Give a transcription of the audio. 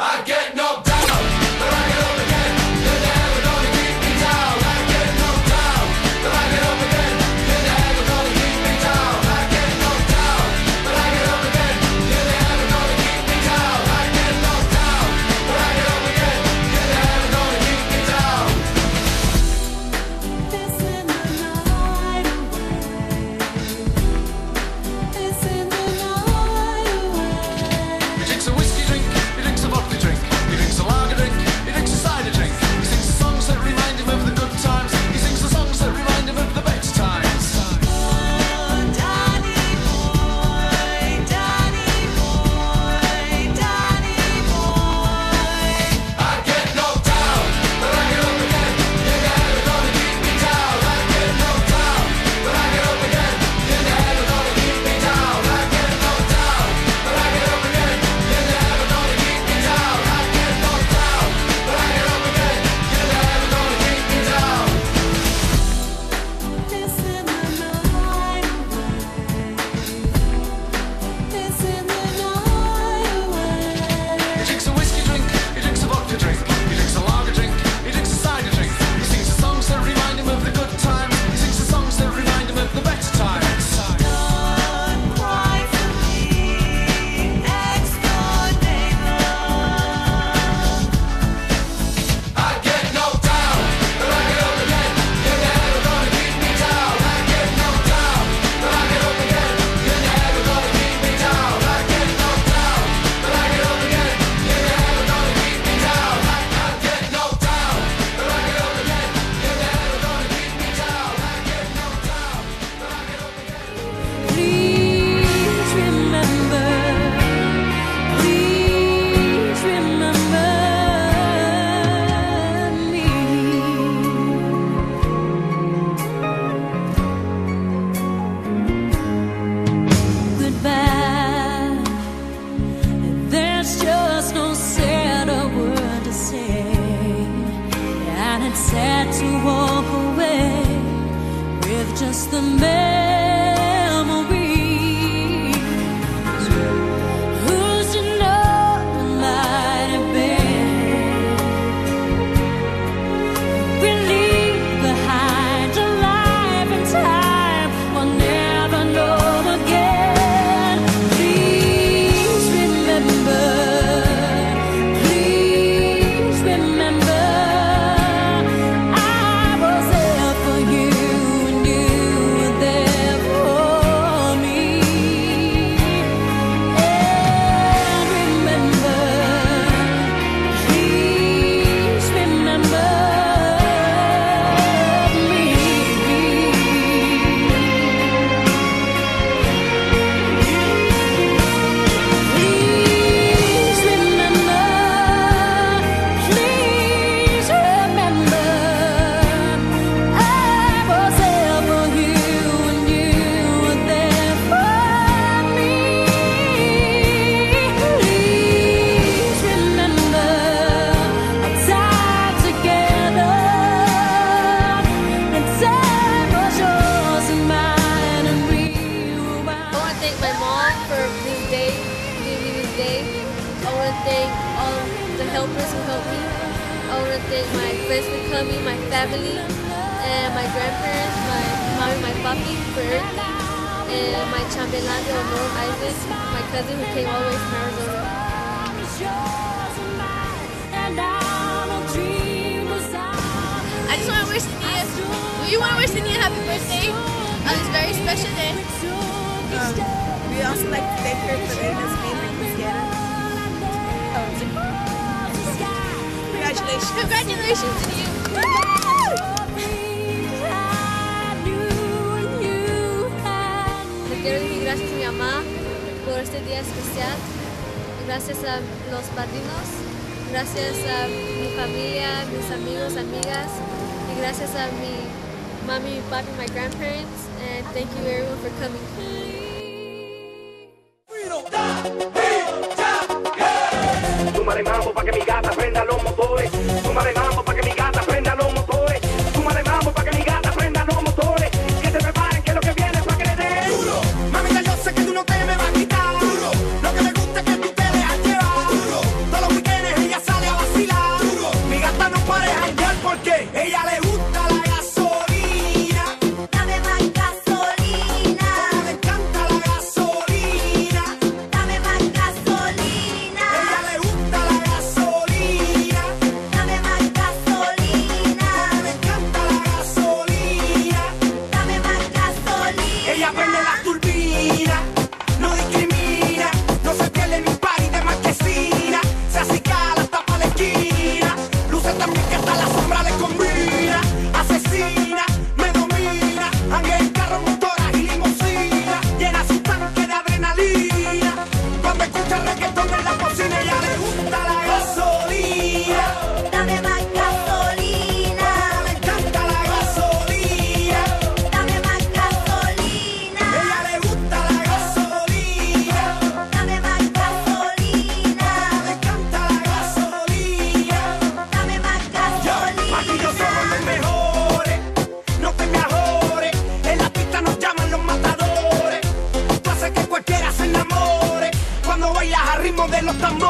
I get no. it's sad to walk away with just the man. Christmas with Kobe. I want to thank my friends for coming, my family, and my grandparents, my mommy, my papi for everything, and my chambelan de honor, Isaac, my cousin who came all the way from Arizona. I just want to wish Nia, you want to wish Nia happy birthday on this very special day. Um, we also like to thank her for letting us be in Cristiana. Congratulations. Congratulations to you. Le quiero decir gracias a mi mamá por este día especial. Gracias a los padrinos. Gracias a mi familia, mis amigos, amigas. Y gracias a mi mommy, papi, my grandparents. And thank you everyone for coming. mambo pa' que mi gata prenda los motores. Súmale mambo pa' que mi gata ritmo de